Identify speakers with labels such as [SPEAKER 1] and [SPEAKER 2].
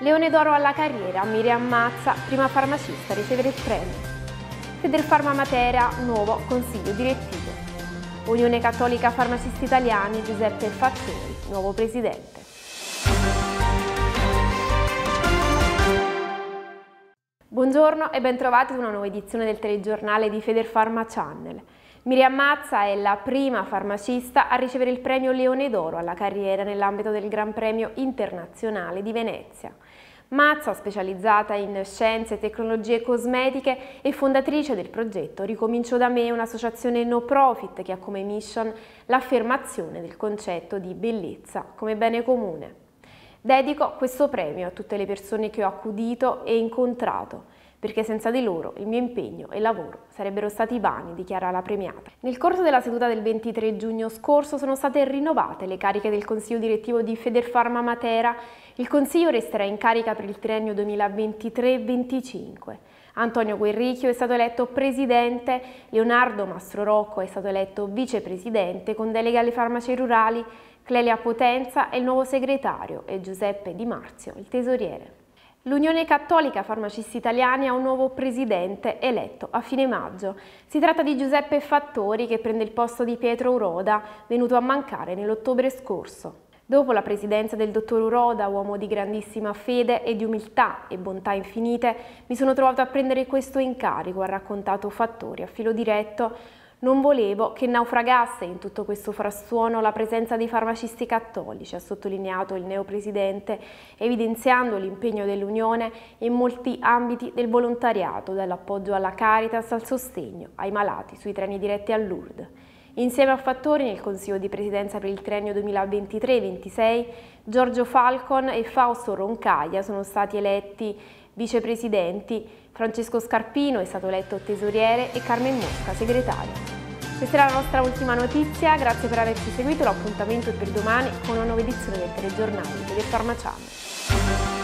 [SPEAKER 1] Leone d'oro alla carriera, Miriam Mazza, prima farmacista a ricevere il premio. Federfarma Matera, nuovo consiglio direttivo. Unione Cattolica Farmacisti Italiani, Giuseppe Fattori, nuovo presidente. Buongiorno e bentrovati ad una nuova edizione del telegiornale di Federfarma Channel. Miriam Mazza è la prima farmacista a ricevere il premio Leone d'Oro alla carriera nell'ambito del Gran Premio Internazionale di Venezia. Mazza, specializzata in scienze e tecnologie cosmetiche e fondatrice del progetto Ricomincio da me, un'associazione no profit che ha come mission l'affermazione del concetto di bellezza come bene comune. Dedico questo premio a tutte le persone che ho accudito e incontrato, perché senza di loro il mio impegno e lavoro sarebbero stati vani, dichiara la premiata. Nel corso della seduta del 23 giugno scorso sono state rinnovate le cariche del Consiglio direttivo di Federfarma Matera. Il Consiglio resterà in carica per il triennio 2023-25. Antonio Guerricchio è stato eletto presidente, Leonardo Mastro Rocco è stato eletto vicepresidente con delega alle farmacie rurali, Clelia Potenza è il nuovo segretario e Giuseppe Di Marzio il tesoriere. L'Unione Cattolica Farmacisti Italiani ha un nuovo presidente eletto a fine maggio. Si tratta di Giuseppe Fattori che prende il posto di Pietro Uroda, venuto a mancare nell'ottobre scorso. Dopo la presidenza del dottor Uroda, uomo di grandissima fede e di umiltà e bontà infinite, mi sono trovato a prendere questo incarico, ha raccontato Fattori a filo diretto non volevo che naufragasse in tutto questo frastuono la presenza dei farmacisti cattolici, ha sottolineato il neopresidente, evidenziando l'impegno dell'Unione in molti ambiti del volontariato, dall'appoggio alla Caritas al sostegno ai malati sui treni diretti a Lourdes. Insieme a Fattori nel Consiglio di Presidenza per il triennio 2023-26, Giorgio Falcon e Fausto Roncaia sono stati eletti vicepresidenti Francesco Scarpino è stato eletto tesoriere e Carmen Mosca segretario. Questa è la nostra ultima notizia, grazie per averci seguito, l'appuntamento è per domani con una nuova edizione del telegiornale del Farmaciano.